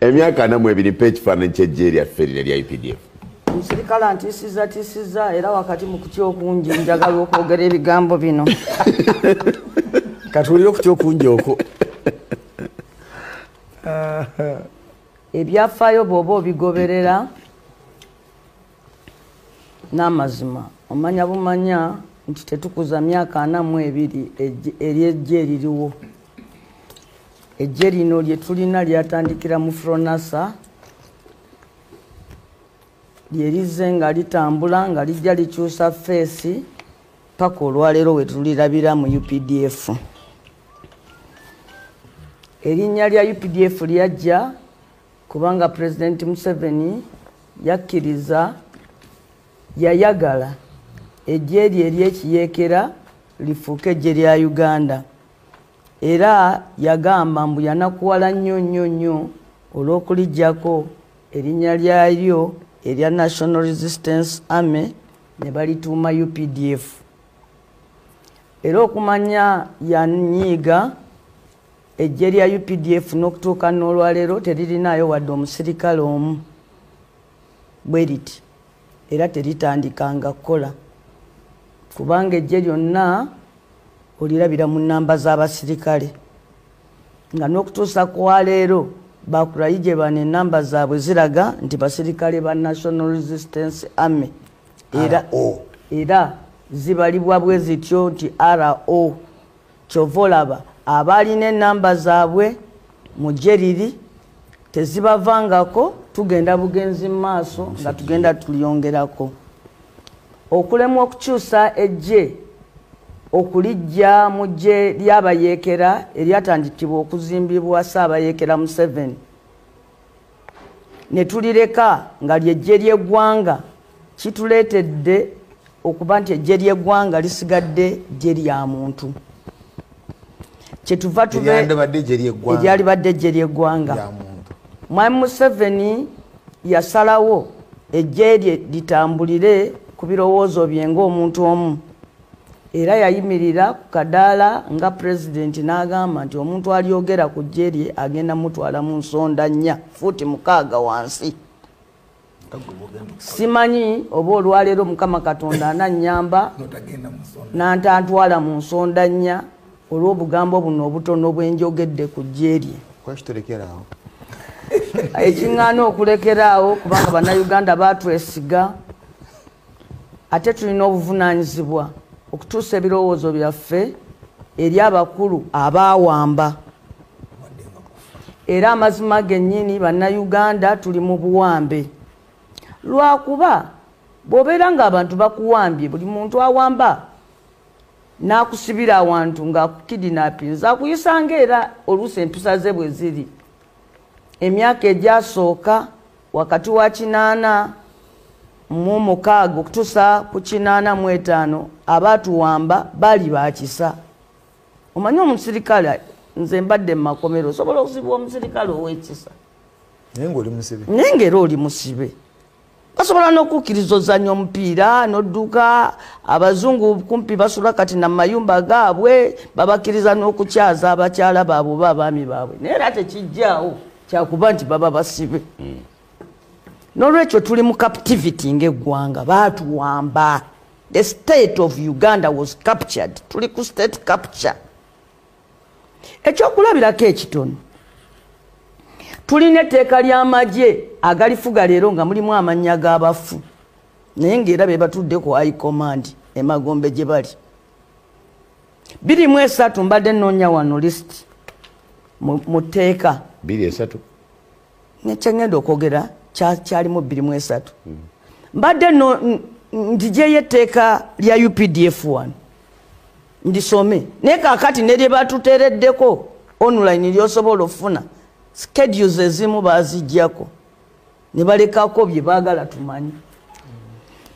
emyaka anamu ebiri mpa ekifaananyi kyejje lyaffe lino lya updf omusirikale antisiza tisiza era wakati mu kutya okungi njagala okwogera ebigambo bino. Katuwulire okutya okungi okwo? Ebyafaayo bw'oba obigoberera n'amazima. Omanya bumanya nti tetukuza myaka anamu ebiri ejje- eryejje eririwo ejje lino lye tulina lyatandikira mu fronasa. Lyerize nga litambula nga lijja likyusa feesi paka olwaleero we tulirabira mu updf erinnya lya updf lyajja kubanga pulezidenti museveni yakkiriza yayagala. Ejje eryo eryekiyeekera lifuuke ejje lya uganda era yagamba mbu yanakuwala nnyo nnyo nnyo olw'okulijjako erinnya lyalyo erya national resistance army ne balituuma updf era okumanya yanyiiga ejje lya updf n'okutuuka n'olwaleero teririnaayo wadde omusirikale omu. Bwe riti era teritandikanga kukola. Kubanga ejje lyonna olirabira mu nnamba z'abasirikale. Nga n'okutuusa ku waleero bakulayi gye bano ennamba zaabwe ziraga nti basirikale ba national resistance army. Era, era zibalibwa bwe zityo nti ro kyova olaba abaalina ennamba zaabwe mu gye riri tezibavangako tugenda bugenzi mu maaso nga tugenda tulyongerako okulemwa okukyusa ejje okulijja mu gye lyabayeekera eryatandikibwa okuzimbibwa saabayeekera museveni. Ne tulireka nga lyejje ly'eggwanga kituleetedde okuba nti ejje ly'eggwanga lisigadde gye lya muntu. Kyetuva tube eryandibadde gye lyeggwanga. Eryalibadde ejje ly'eggwanga. Mwami museveni yasalawo ejje lye litambulire ku birowoozo bye ng'omuntu omu era yayimirira ku kadaala nga pulezidenti n'agamba nti omuntu alyogera ku jje lye agenda mutwala mu nsonda nnya fuuti mukaaga wansi. Simanyi oba olwaleero mukama katonda anannyamba n'antantwala mu nsonda nnya olw'obugambo buno obutono bwenjogedde ku jje lye ekiŋŋaana okulekeraawo kubanga bannayuganda batwesiga ate tulina obuvunaanyizibwa okutuusa ebirowoozo byaffe eri abakulu abaawamba. Era amazima gennyini bannayuganda tuli mu buwambe. Lwakuba bw'obeera ng'abantu bakuwambye buli muntu awamba n'akusibira awantu ng'akukidinapinza akuyisanga era oluusi empisa ze bwe ziri. Emyaka egyasooka wakati wa kinaana mu mukaaga okutuusa ku kinaana mu etaano abaatuwamba bali bakisa omanyi omusirikale nze mbadde mu makomero osobola okusibwa omusirikale ow'ekisa naye ngaera oli musibe. Basobola n'okukkiriza ozanya omupiira n'odduka abazungu kumpi basula kati namayumba gaabwe babakkiriza n'okukyaza abakyala baabwe oba abaami baabwe. Naye era tekijjaawo kyakuba nti baba basibe n'olwekyo tuli mu captivity ng'eggwanga baatuwamba. The state of uganda was captured. Tuli ku state capture. Ekyokulabirako ekitono tulina etteeka ly'amagye agalifuga leero nga mulimu amannya g'abafu naye ng'era be batudde ku high command emagombe gye bali. Birimu esatu mbadde nnoonya wano list mu tteeka. Biri esatu. Nekyengenda okwogera kyalimu bbirimu esatu. Mbadde no n- ndijeyo etteeka lya updf 1 ndisome. Naye kakati nerye batuteereddeko online lyosobola okufuna schedules ezimu bazijjako ne balekako bye baagala tumanyi.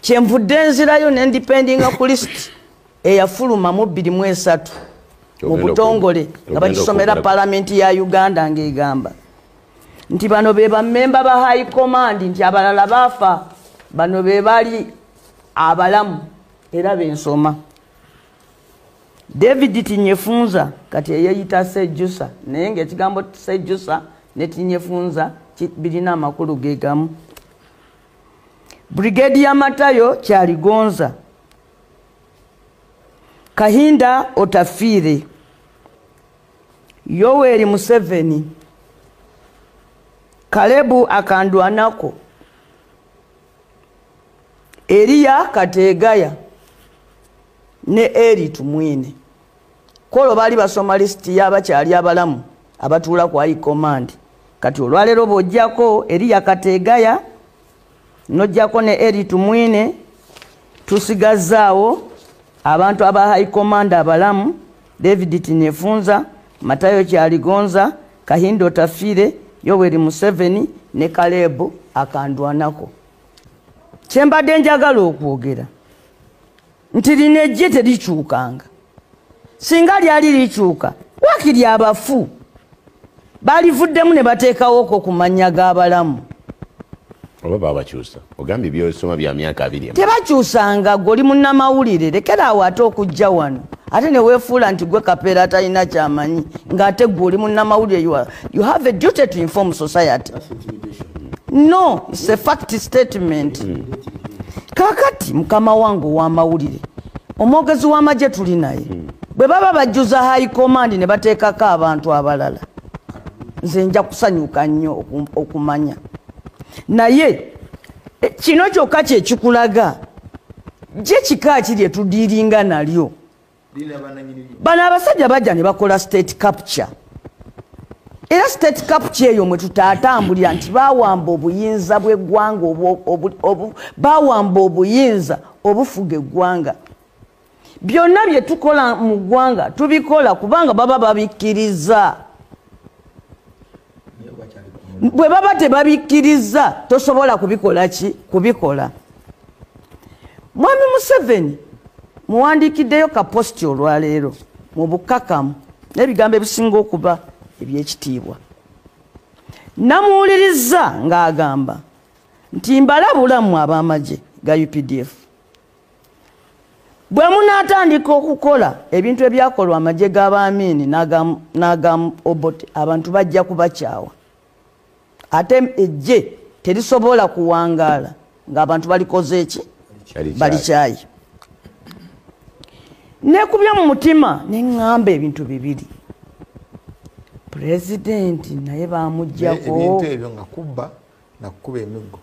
Kyenvudde nzirayo nendipendinga ku list eyafuluma mu bbiri mu esatu. Mu butongole nga bakisomera palamenti ya uganda ng'egamba nti bano be bamemba ba high command nti abalala baafa bano be bali abalamu era bensoma david tinyefunza kati eyeyita sejjusa naye ngaekigambo sejjusa ne tinyefunza birina amakulu ge gamu. Brigedi ya matayo kyaligonza. Kahinda otafiire yoweri museveni kalebu akandwanako eriya kategaya ne eri tumwine. Kolo baali basoma lisiti y'abakyali abalamu abatuula ku high command. Kati olwaleero bw'ojjako eriya kategaya nojjako ne eri tumwine tusigazaawo abantu aba high command abalamu david tinefunza matayo kyaligonza kahindo tafire yoweri museveni ne kalebu akandwanako. Kyembadde njagala okwogera nti lino ejje terikyukanga. Singa lyali likyuka wakiri abafu? Balivuddemu ne bateekawoko ku mannya g'abalamu oba babakyusa ogambye byosoma bya myaka abiri. Tebakyusanga gwe oli munnamawulire lekeraawo ate okujja wano ate neweefuula nti gwe kapeera talina kyamanyi ng'ate gwe oli munnamawulire you have a duty to inform society. No its a fact statement. Kakati mukama wange ow'amawulire omwogezi w'amagye tuli naye. Bwe baba bajjuza high command ne bateekako abantu abalala nze nja kusanyuka nnyo oku- okumanya. Naye e, kino kyokka kyekikulaga gye kika ki lye tudiiringa nalyo bano abasajja bajja ne bakola state capture. Era state capture eyo mwe tutaatambulira nti bawamba obuyinza bw'eggwanga bawamba obuyinza obufuga eggwanga. Byonna bye tukola mu ggwanga tubikola kubanga baba babikkiriza. Bwe baba tebabikkiriza tosobola kubikola ki? Kubikola. Mwami museveni muwandiikiddeyo kapositi olwaleero mu bukakamu n'ebigambo ebisinga okuba ebyekitiibwa. Namuwuliriza ng'agamba nti mbalabulamu ab'amagye ga updf bwe munaatandika okukola ebintu ebyakolwa amagye g'abaamiini n'aga- n'aga obote abantu bajja kubakyawa. Ate ejje terisobola kuwangaala ng'abantu balikoze eki Bali balikyayi nekubya mu mutima neŋŋamba ebintu bibiri. Pulezidenti naye bamugjako ebyo nga kubba nakukuba emiggo.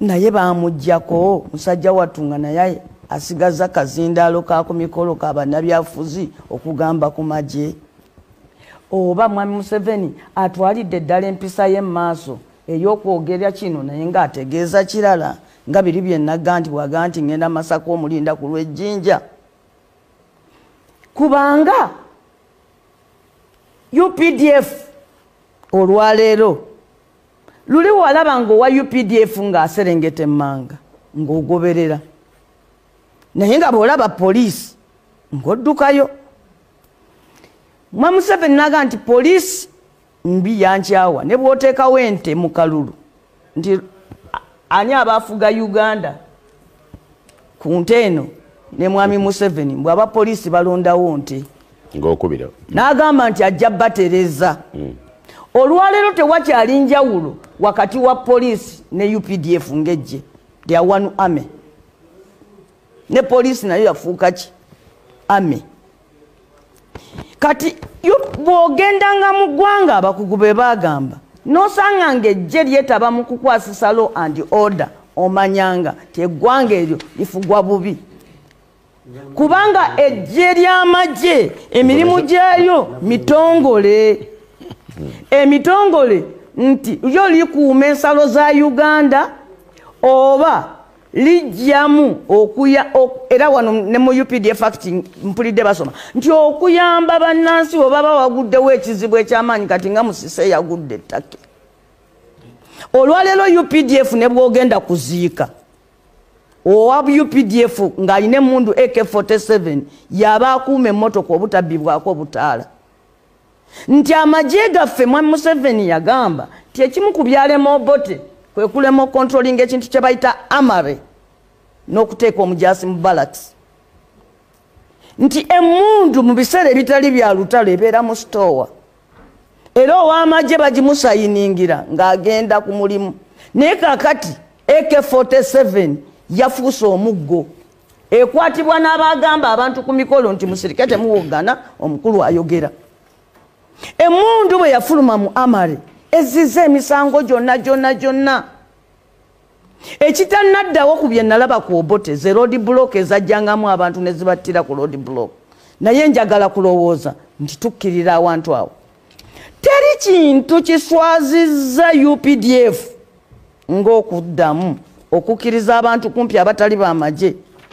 Naye bamugjako musajja wattu nga naye asigaza kazindaalo ka ku mikolo ka bannabyafuzi okugamba ku magye. Oba mwami museveni atwalidde eddala empisa ye maaso ey'okwogera kino naye ng'ategeeza kirala nga biri byenagga nti bwaga nti ŋŋenda masaka omulinda ku lw'ejjinja kubanga updf olwaleero luli walaba ngaowa updf ng'aserengeta emmanga ng'ogoberera. Naye nga bw'olaba poliisi ng'oddukayo. Mwa museveni naga nti poliisi mbi yankyawa ne bw'oteekawo ente mu kalulu nti ani abaafuga uganda? Ku nte eno ne mwami museveni bw'aba poliisi balondawo nte ngaokubira n'agamba nti ajja batereza olwaleero tewakyali njawulo wakati wa poliisi ne updf ngejje lya one ame ne poliisi nayo yafuuka ki? Ame kati bw'ogendanga mu ggwanga abakugu be bagamba n'osanga nga ejje lyetaba mu kukwasisa law and order omanyanga ti eggwanga eryo lifugwa bubi kubanga ejje ly'amagye emirimu gyayo mitongole. Emitongole nti lyo likuuma ensalo za uganda oba lijjamu okuya ok- era wano ne mu updf act mpulidde basoma nti okuyamba bannansi bwe baba waguddewo ekizibu ekyamaanyi kati nga musise yagudde ettake. Olwaleero updf ne bwogenda kuziika owa updf ng'alina emundu ak47 yaba akuuma emmotoka obutabbibwako butaala nti amagye gaffe mwami museveni yagamba ti ekimu ku byalema obote kwe kulema okontrolinga ekintu kye bayita amare n'okuteeka omujasi mu balaks nti emundu mu biseera ebitali bya lutalo ebeera mu sitowa era ow'amagye bagimusayiningira ng'agenda ku mulimu. Naye kakati ak47 yafuuse omuggo. Ekwatibwa n'abagamba abantu ku mikolo nti musirike temuwogana omukulu ayogera. Emundu bwe yafuluma mu amare ezizza emisango gyonna gyonna gyonna. Ekitannaddawo ku bye nalaba ku obote ze road block ezajjangamu abantu ne zibattira ku road block. Naye njagala kulowooza nti tukkirira awantu awo. Teri kintu kiswazizza updf ng'okuddamu okukkiriza abantu kumpi abatali b'amagye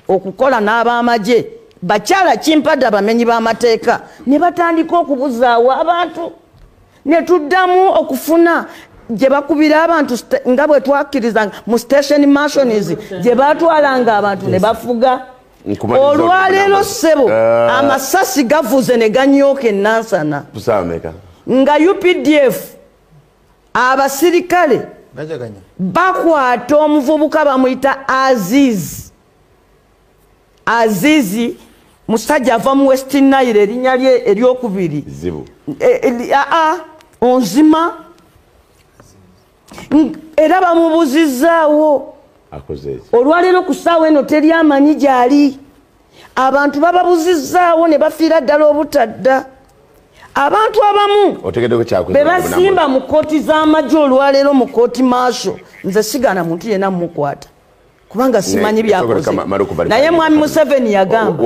okukola n'ab'amagye. Bakyala kimpadde abamenyi b'amateeka ne batandika okubuzaawo abantu. Ne tuddamu okufuna gye bakubira abantu nga bwe twakkirizanga mu station masonis gye batwalanga abantu ne bafuga. Olwaleero ssebo Ah. amasasi gavuze ne ganyooka enansana nga updf abasirikale bakwata omuvubuka bamuyita azizi azizi musajja ava mu west nile erinnya lye eryokubiri. Zibu. E- e- aa onzima. Era bamubuzizaawo. Olwaleero ku ssaawa eno teri amanyi gyali. Abantu bababuzizaawo ne bafiira ddala obutadda abantu abamu be basimba mu kooti z'amagye olwaleero mu kooti maaso nze sigana muntu yenna mumukwata kubanga simanyi byakoze naye mwami museveni yagamba